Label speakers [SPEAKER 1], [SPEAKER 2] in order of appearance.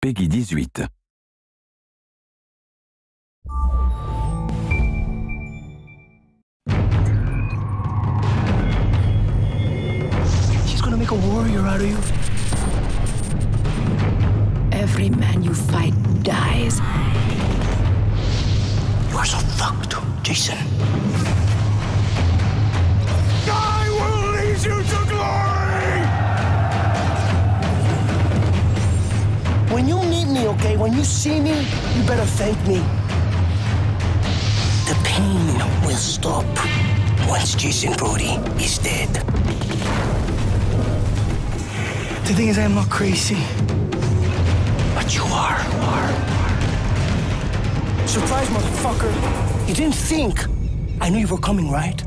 [SPEAKER 1] Peggy 18.
[SPEAKER 2] She's gonna make a warrior out of you.
[SPEAKER 3] Every man you fight dies.
[SPEAKER 2] You are so fucked, Jason. Okay, when you see me, you better thank me. The pain will stop once Jason Brody is dead. The thing is, I am not crazy. But you are. Surprise, motherfucker. You didn't think I knew you were coming, right?